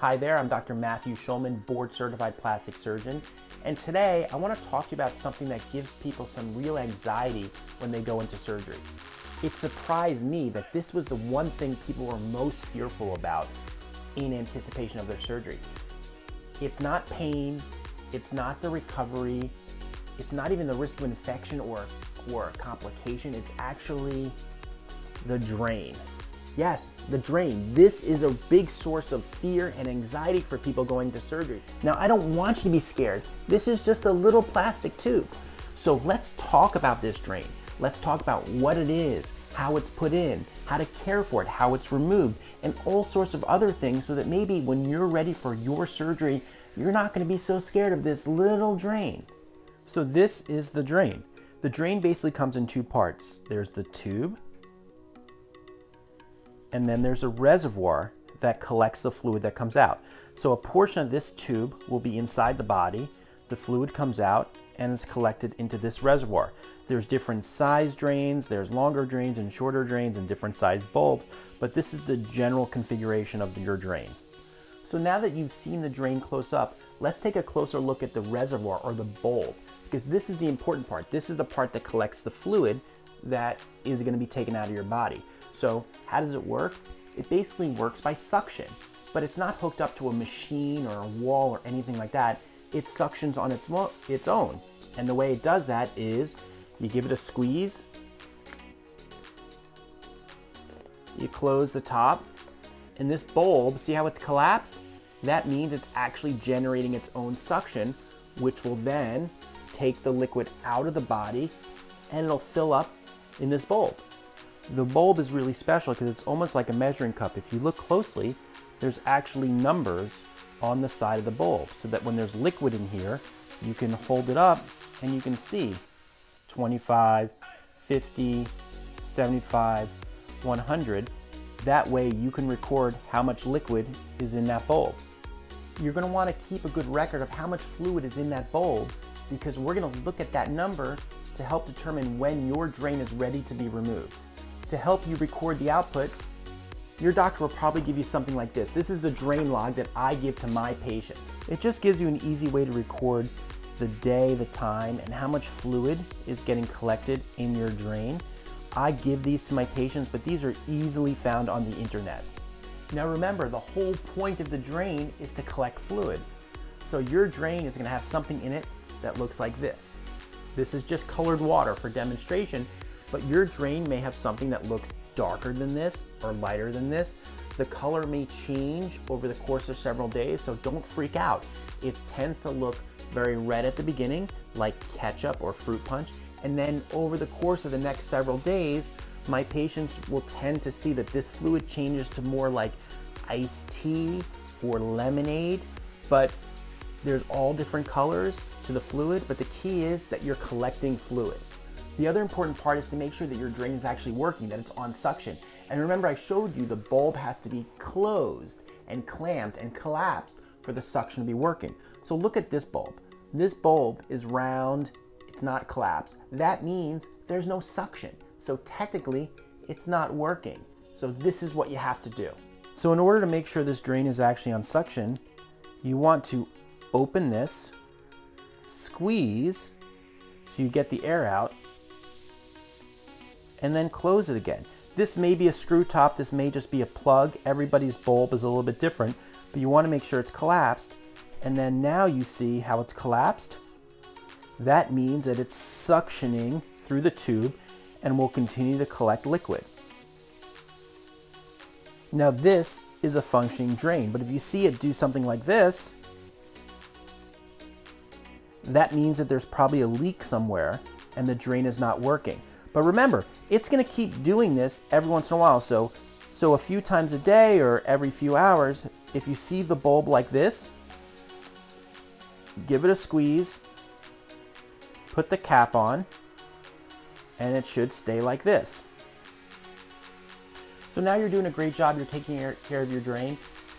Hi there, I'm Dr. Matthew Schulman, board certified plastic surgeon. And today I want to talk to you about something that gives people some real anxiety when they go into surgery. It surprised me that this was the one thing people were most fearful about in anticipation of their surgery. It's not pain, it's not the recovery, it's not even the risk of infection or, or complication, it's actually the drain. Yes, the drain. This is a big source of fear and anxiety for people going to surgery. Now, I don't want you to be scared. This is just a little plastic tube. So let's talk about this drain. Let's talk about what it is, how it's put in, how to care for it, how it's removed, and all sorts of other things so that maybe when you're ready for your surgery, you're not going to be so scared of this little drain. So this is the drain. The drain basically comes in two parts. There's the tube, and then there's a reservoir that collects the fluid that comes out. So a portion of this tube will be inside the body, the fluid comes out and is collected into this reservoir. There's different size drains, there's longer drains and shorter drains and different size bulbs, but this is the general configuration of your drain. So now that you've seen the drain close up, let's take a closer look at the reservoir or the bulb, because this is the important part. This is the part that collects the fluid that is gonna be taken out of your body. So how does it work? It basically works by suction, but it's not hooked up to a machine or a wall or anything like that. It suctions on its, its own. And the way it does that is you give it a squeeze, you close the top, and this bulb, see how it's collapsed? That means it's actually generating its own suction, which will then take the liquid out of the body and it'll fill up in this bulb. The bulb is really special because it's almost like a measuring cup. If you look closely, there's actually numbers on the side of the bulb so that when there's liquid in here, you can hold it up and you can see 25, 50, 75, 100. That way you can record how much liquid is in that bulb. You're gonna to want to keep a good record of how much fluid is in that bulb because we're gonna look at that number to help determine when your drain is ready to be removed to help you record the output, your doctor will probably give you something like this. This is the drain log that I give to my patients. It just gives you an easy way to record the day, the time, and how much fluid is getting collected in your drain. I give these to my patients, but these are easily found on the internet. Now remember, the whole point of the drain is to collect fluid. So your drain is gonna have something in it that looks like this. This is just colored water for demonstration, but your drain may have something that looks darker than this or lighter than this. The color may change over the course of several days, so don't freak out. It tends to look very red at the beginning, like ketchup or fruit punch, and then over the course of the next several days, my patients will tend to see that this fluid changes to more like iced tea or lemonade, but there's all different colors to the fluid, but the key is that you're collecting fluid. The other important part is to make sure that your drain is actually working, that it's on suction. And remember I showed you the bulb has to be closed and clamped and collapsed for the suction to be working. So look at this bulb. This bulb is round, it's not collapsed. That means there's no suction. So technically, it's not working. So this is what you have to do. So in order to make sure this drain is actually on suction, you want to open this, squeeze, so you get the air out, and then close it again. This may be a screw top, this may just be a plug. Everybody's bulb is a little bit different, but you wanna make sure it's collapsed. And then now you see how it's collapsed. That means that it's suctioning through the tube and will continue to collect liquid. Now this is a functioning drain, but if you see it do something like this, that means that there's probably a leak somewhere and the drain is not working. But remember, it's gonna keep doing this every once in a while. So, so a few times a day or every few hours, if you see the bulb like this, give it a squeeze, put the cap on, and it should stay like this. So now you're doing a great job, you're taking care of your drain,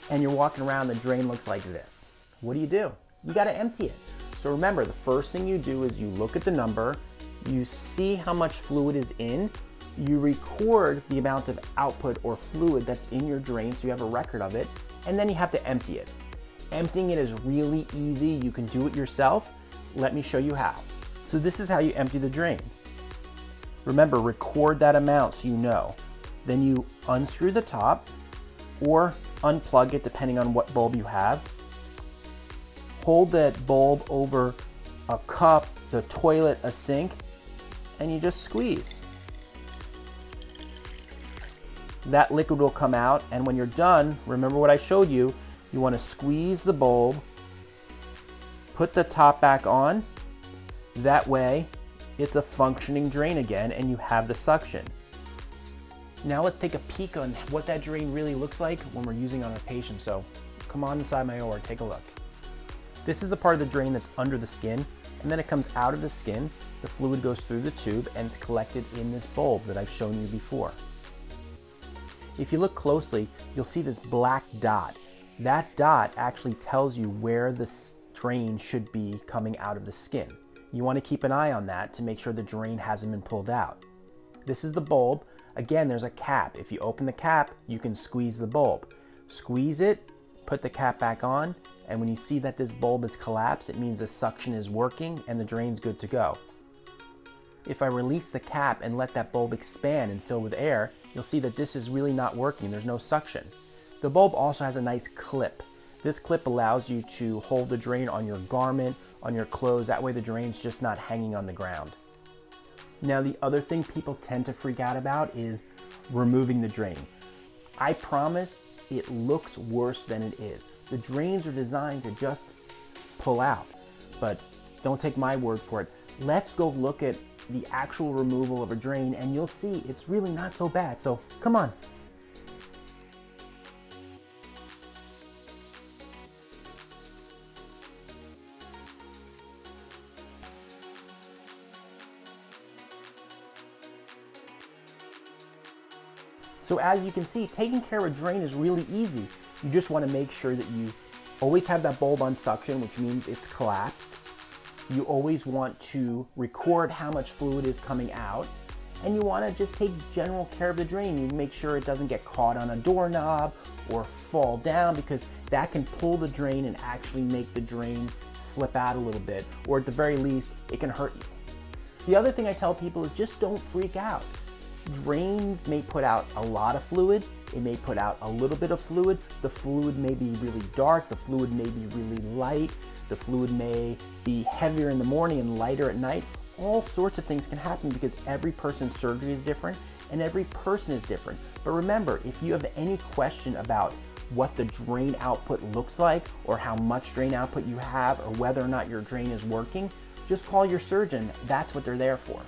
and you're walking around, the drain looks like this. What do you do? You gotta empty it. So remember, the first thing you do is you look at the number, you see how much fluid is in, you record the amount of output or fluid that's in your drain so you have a record of it, and then you have to empty it. Emptying it is really easy. You can do it yourself. Let me show you how. So this is how you empty the drain. Remember, record that amount so you know. Then you unscrew the top or unplug it depending on what bulb you have. Hold that bulb over a cup, the toilet, a sink, and you just squeeze. That liquid will come out and when you're done, remember what I showed you, you want to squeeze the bulb, put the top back on, that way it's a functioning drain again and you have the suction. Now let's take a peek on what that drain really looks like when we're using on a patient. So come on inside my OR, take a look. This is the part of the drain that's under the skin and then it comes out of the skin, the fluid goes through the tube and it's collected in this bulb that I've shown you before. If you look closely, you'll see this black dot. That dot actually tells you where the drain should be coming out of the skin. You want to keep an eye on that to make sure the drain hasn't been pulled out. This is the bulb. Again, there's a cap. If you open the cap, you can squeeze the bulb. Squeeze it, put the cap back on, and when you see that this bulb is collapsed, it means the suction is working and the drain's good to go. If I release the cap and let that bulb expand and fill with air, you'll see that this is really not working. There's no suction. The bulb also has a nice clip. This clip allows you to hold the drain on your garment, on your clothes. That way the drain's just not hanging on the ground. Now the other thing people tend to freak out about is removing the drain. I promise it looks worse than it is. The drains are designed to just pull out, but don't take my word for it. Let's go look at the actual removal of a drain and you'll see it's really not so bad. So come on, So as you can see, taking care of a drain is really easy. You just want to make sure that you always have that bulb on suction, which means it's collapsed. You always want to record how much fluid is coming out. And you want to just take general care of the drain. You make sure it doesn't get caught on a doorknob or fall down because that can pull the drain and actually make the drain slip out a little bit. Or at the very least, it can hurt you. The other thing I tell people is just don't freak out. Drains may put out a lot of fluid, it may put out a little bit of fluid, the fluid may be really dark, the fluid may be really light, the fluid may be heavier in the morning and lighter at night. All sorts of things can happen because every person's surgery is different and every person is different. But remember, if you have any question about what the drain output looks like or how much drain output you have or whether or not your drain is working, just call your surgeon. That's what they're there for.